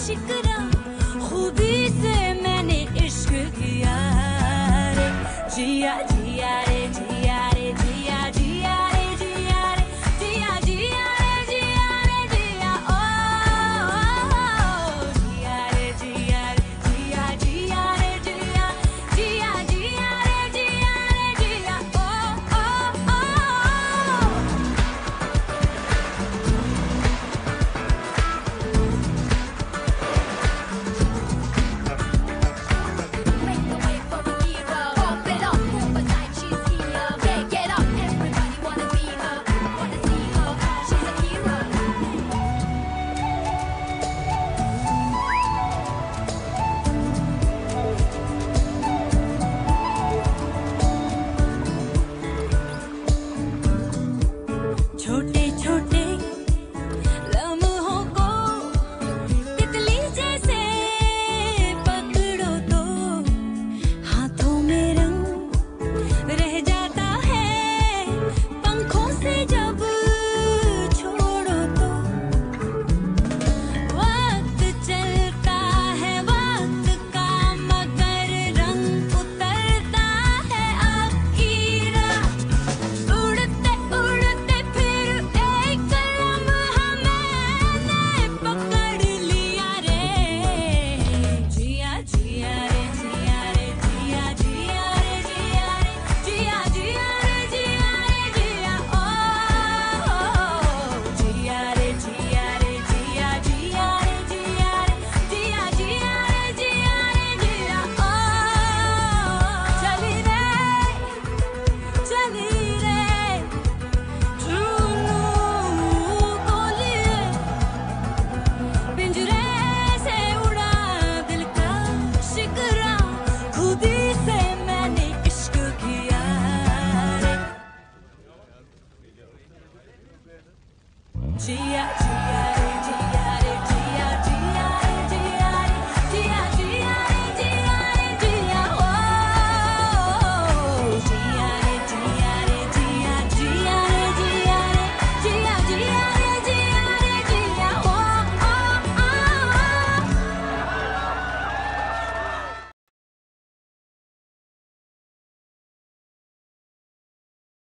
しく dia a dia.